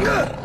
两个。